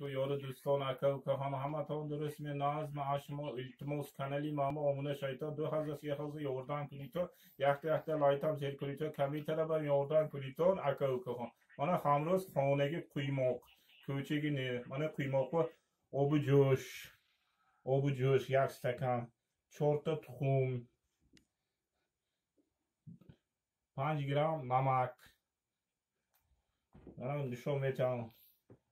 و یار دوستان اکا و که همه همه تان درست می ناز ما شما التماس کانالی ماما آمونه شایتا دو هزار سی هزار یوردان کنید تو یک تا یک تا لایت هم سیر کنید تو کمی تر بر یوردان کنید تو اکا و که هم من خامروز خانگی قیماق کوچگی نه من قیماق آب جوش آب جوش یک استکان چهار تا تخم پنج گرم نمک من نشون میتونم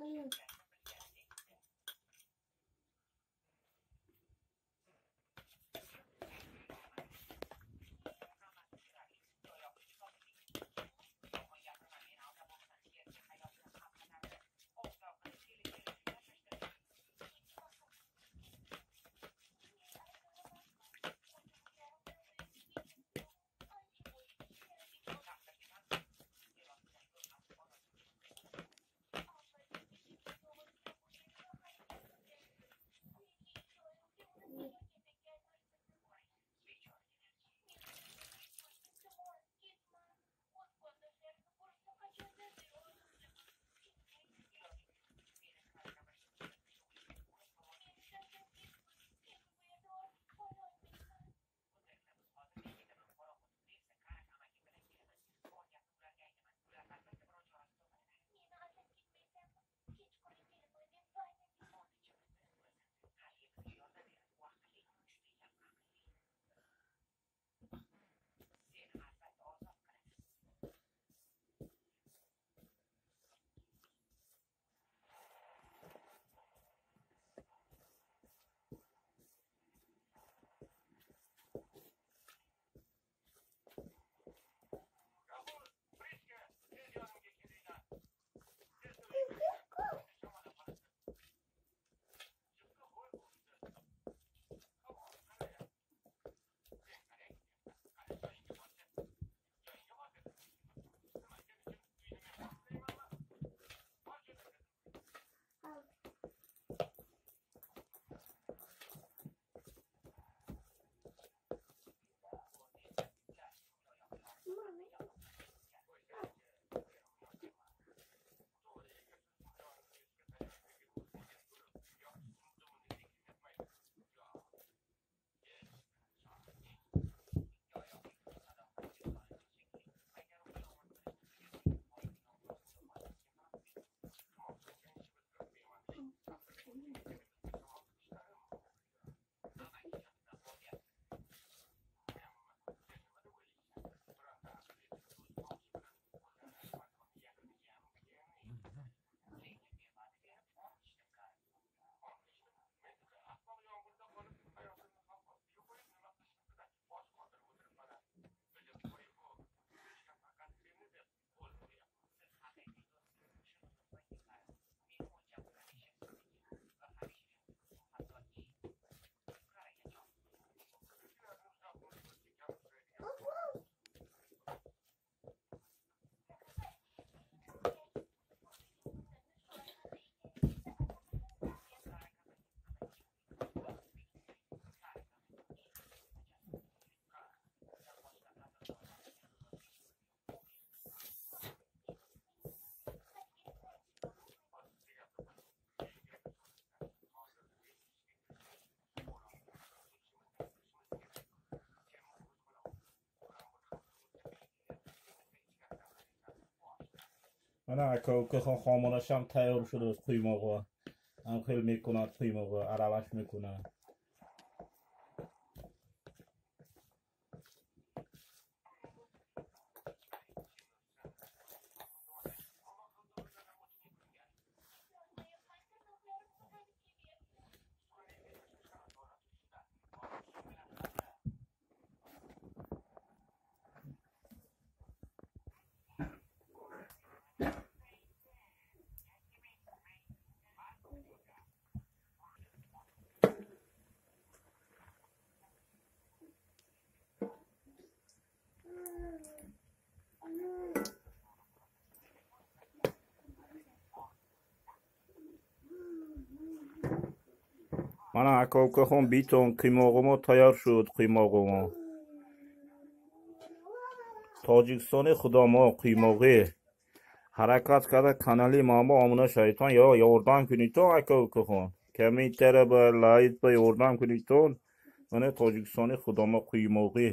Okay. мана акавкахон хомонашам тайёр шудааст қуймоғо амхел мекунад қуймоғо араваш мекунад ана аколкахон битон қимоғумо тайёр шуд қимоғумо тоҷикистони худомо қимоғӣ ҳаракат карда канали маъмо омуна шайтон ё ёрдам кунитон аколкахон комментария ба лайт ба ёрдам кунитон ана тоҷикистони худомо қимоғӣ